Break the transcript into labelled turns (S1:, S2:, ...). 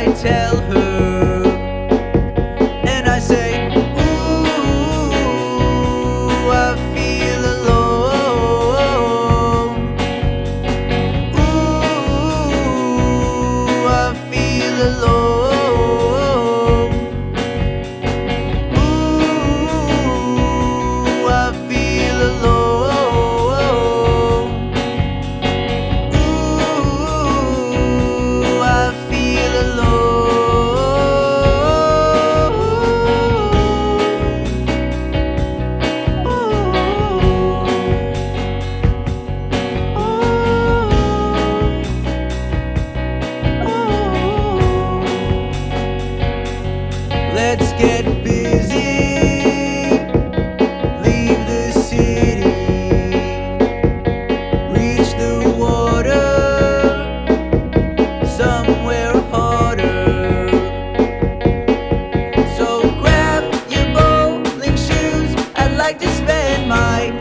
S1: I tell her? like to spend my